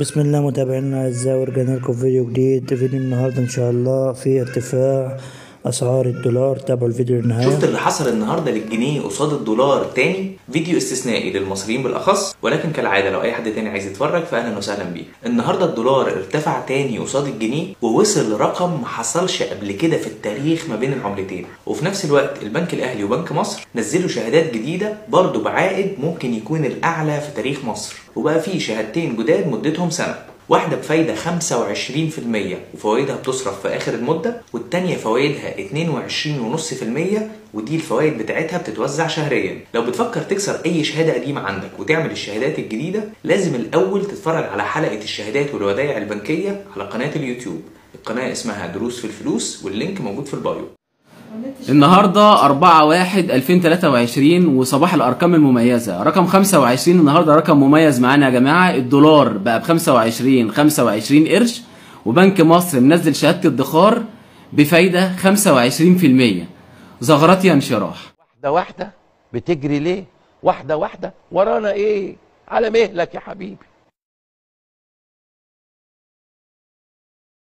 بسم الله متابعينا الاعزاء ورجعنا لكم فيديو جديد. فيديو النهارده إن شاء الله في ارتفاع أسعار الدولار تابعوا الفيديو للنهاية. شفت اللي حصل النهارده للجنيه قصاد الدولار تاني؟ فيديو استثنائي للمصريين بالأخص ولكن كالعادة لو أي حد تاني عايز يتفرج فاهلا وسهلا بيه. النهارده الدولار ارتفع تاني قصاد الجنيه ووصل لرقم ما حصلش قبل كده في التاريخ ما بين العملتين. وفي نفس الوقت البنك الأهلي وبنك مصر نزلوا شهادات جديدة برضه بعائد ممكن يكون الأعلى في تاريخ مصر. وبقى في شهادتين جداد مدتهم سنة. واحدة بفايدة 25% وفوائدها بتصرف في آخر المدة والتانية فوائدها 22.5% ودي الفوائد بتاعتها بتتوزع شهريا. لو بتفكر تكسر أي شهادة قديمة عندك وتعمل الشهادات الجديدة لازم الأول تتفرج على حلقة الشهادات والودائع البنكية على قناة اليوتيوب. القناة اسمها دروس في الفلوس وال link موجود في البايو. النهارده 4 1 2023 وصباح الأرقام المميزة. رقم 25 النهارده رقم مميز معانا يا جماعة. الدولار بقى ب 25 25 قرش. وبنك مصر منزل شهادة الادخار بفايدة 25% زغرات يا انشراح. واحدة واحدة بتجري ليه؟ واحدة واحدة. ورانا إيه؟ على مهلك يا حبيبي.